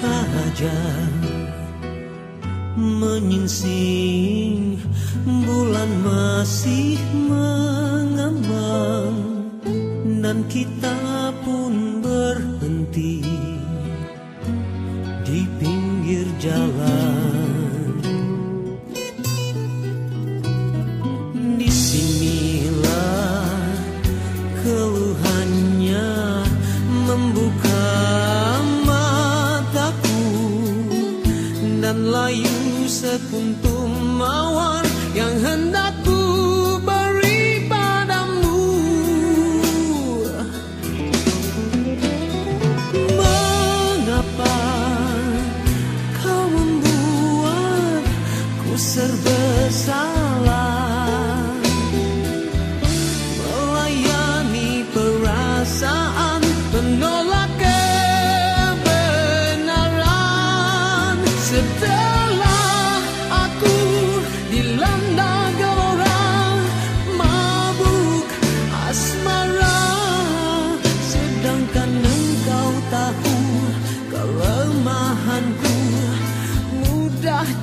fajar menyingsing bulan masih mengambang dan kita pun berhenti di pinggir jalan. Di sinilah keluhannya membuka mataku dan layu sekuntum mawar yang hendak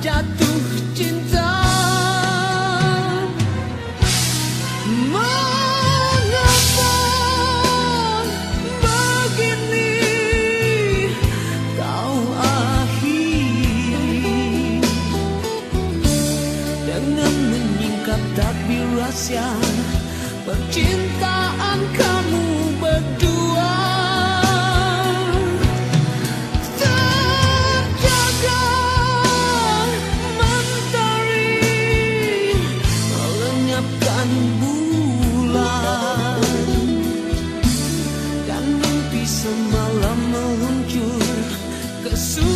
jatuh cinta. Mengapa begini? Kau akhiri. Dengan menyingkap takbir rahasia percintaan kamu berdua semalam meluncur kesunyian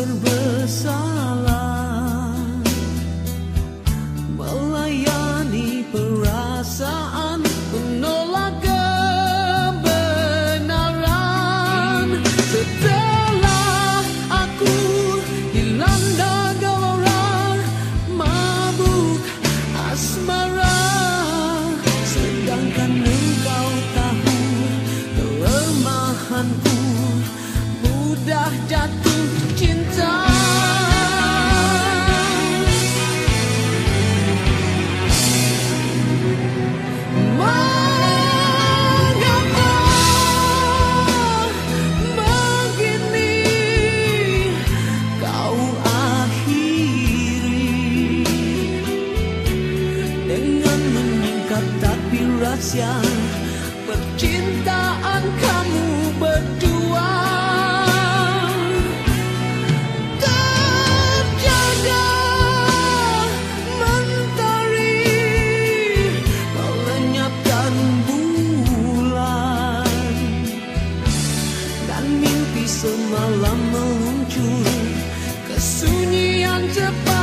membuatku serba salah Melayani perasaan menolak kebenaran. Setelah aku dilanda gelora mabuk asmara Sedangkan engkau tahu kelemahanku mudah jatuh rahasia percintaan kamu berdua. Terjaga mentari melenyapkan bulan. Dan mimpi semalam meluncur kesunyian cepat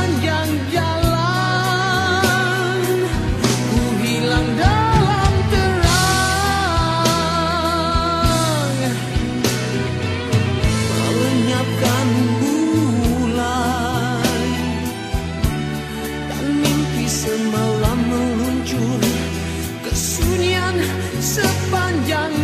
sepanjang